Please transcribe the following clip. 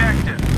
objective.